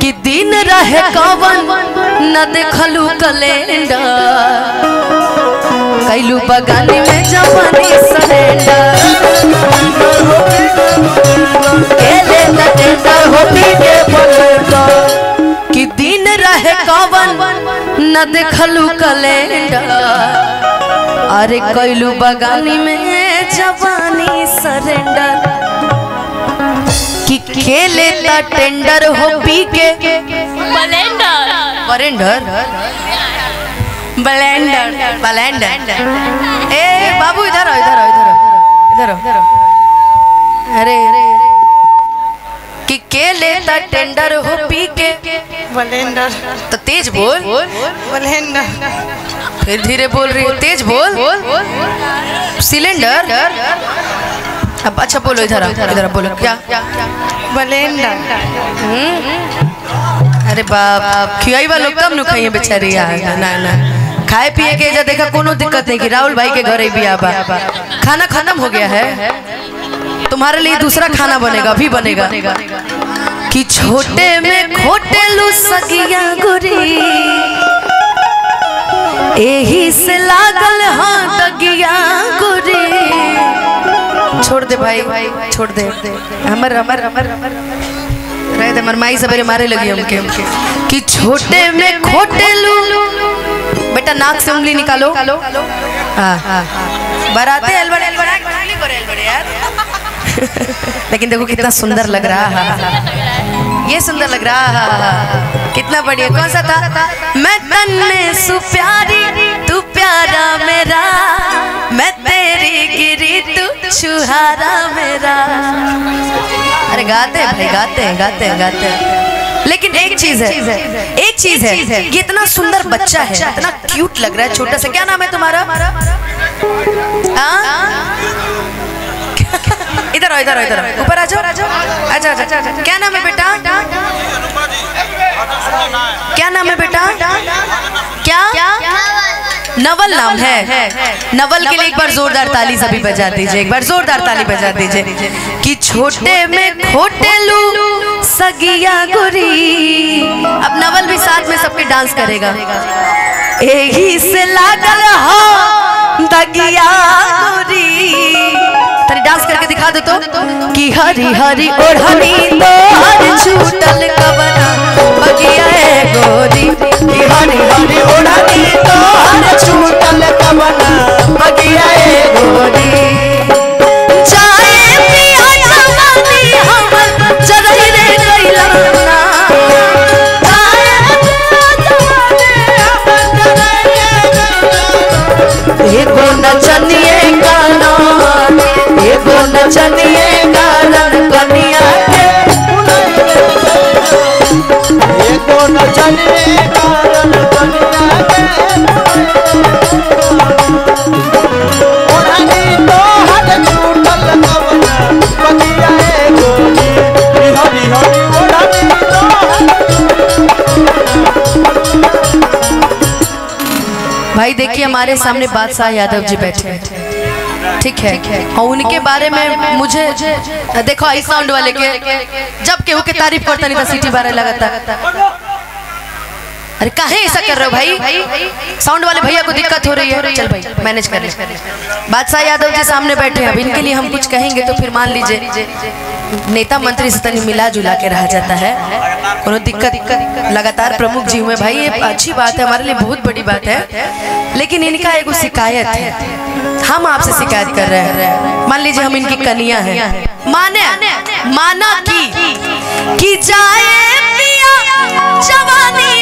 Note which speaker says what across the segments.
Speaker 1: कि दिन रहे कवन न देखलू कैलेंडर कैलू बगानी में जवानी सरेंडर कि दिन रहे कवन न देखलू कैलेंडर अरे कैलू बगानी में जवानी सरेंडर कि खेले ता टेंडर हो पी के
Speaker 2: ब्लेंडर।
Speaker 1: बरेंडर ब्लेंडर ब्लेंडर। ए बाबू इधर आओ इधर आओ इधर आओ इधर आओ अरे कि के लेता टेंडर हो पी के
Speaker 3: ब्लेंडर।
Speaker 1: तो तेज बोल।
Speaker 3: ब्लेंडर।
Speaker 1: फिर धीरे बोल रही है। तेज बोल। सिलेंडर। अब अच्छा बोलो इधर इधर बोलो। क्या?
Speaker 3: ब्लेंडर
Speaker 1: अरे बाप खियाई वालों कम नु खाइए बेचारी यार? ना ना। खाए पिए के जा देखा कोनो दिक्कत नहीं कि। राहुल भाई के घरे भी आबा। खाना खत्म हो गया है। तुम्हारे लिए दूसरा खाना बनेगा अभी बनेगा। कि छोटे में खोटे लू सगिया गुरी। एही से लागल हाँ दगिया। छोड़ दे भाई, छोड़ दे। हमर हमर हमर हमर रहे थे मरमाई सवेरे मारे लगी हमके कि छोटे में खोटे लू। बेटा, नाक से उंगली निकालो। हाँ हाँ बराते अलबड़े यार लेकिन देखो कितना सुंदर लग रहा है। ये सुंदर लग रहा है। कितना बढ़िया। कौन सा था? मैं तन्ने सुप्यारी तू प्यारा मेरा। मैं तेरी गिरी। तू छुहारा मेरा। अरे गाते हैं भाई गाते हैं गाते हैं गाते हैं। लेकिन एक चीज़ है एक चीज़ है ये इतना सुंदर बच्चा है इतना क्यूट लग रहा है छोटा सा। क्या नाम है तुम्हारा? हाँ? इधर आओ इधर आओ इधर ऊपर आ जाओ। अच्छा अच्छा अच्छा क्या नाम है बेटा? क्या नाम है बेटा? क्या? क्या? नवल नाम है। नवल के लिए एक बार जोरदार ताली सभी बजा दीजिए एक बार जोरदार ताली बजा दीजिए। कि छोटे में खोटे लू सगिया गुरी। अब नवल भी साथ में सबके डांस करेगा। यही से लागल हो दगिया गुरी। डांस करके दिखा दो तो। कि हरी हरी ओढ़नी तो हर छूटल कवना। बगिया है गोरी। हरी हरी ओढ़नी। भाई देखिए हमारे सामने बादशाह यादव जी बैठे हैं। ठीक है। और उनके बारे में मुझे देखो आई साउंड वाले के जब केहू के तारीफ़ करता नहीं था सीटी बारे लगाता अरे काहे ऐसा कर रहे हो भाई? साउंड वाले भैया को दिक्कत हो रही है। चल भाई मैनेज कर बादशाह यादव जी सामने बैठे हैं। अब इनके लिए हम कुछ कहेंगे तो फिर मान लीजिए नेता मंत्री से तनी मिला जुला के रह जाता है। कोनो दिक्कत दिक्कत लगातार प्रमुख जी हुए भाई ये अच्छी बात है हमारे लिए बहुत बड़ी बात है। लेकिन इनका एगो शिकायत है। हम आपसे शिकायत कर रहे हैं। मान लीजिए हम इनकी कनिया है। माने माना की कि जाए पिया जवानी।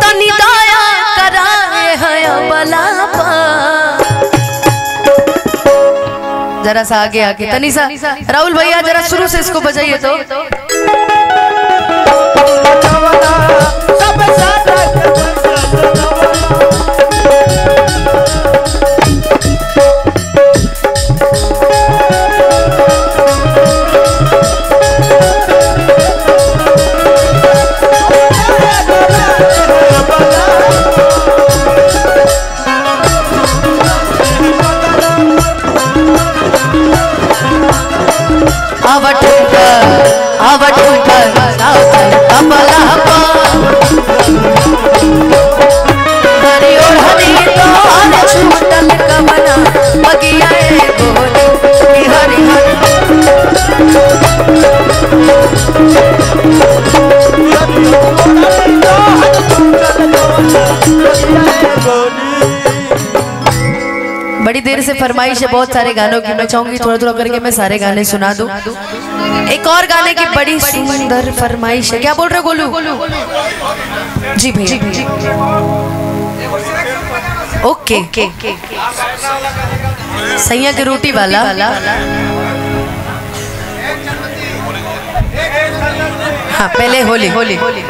Speaker 1: कितनी दया कराए है जरा सा आगे आगे। तनी सा राहुल भैया, जरा शुरू से इसको बजाइए तो। आवट आवट सावधान देर से फरमाइश है बहुत सारे गानों की मैं चाहूँगी थोड़ा थोड़ा करके मैं सारे गाने सुना दूँ। एक और गाने की बड़ी सुंदर फरमाइश है। क्या बोल रहे गोलू? जी भैया। ओके। सैया की रोटी वाला। हाँ पहले होली। होली होली।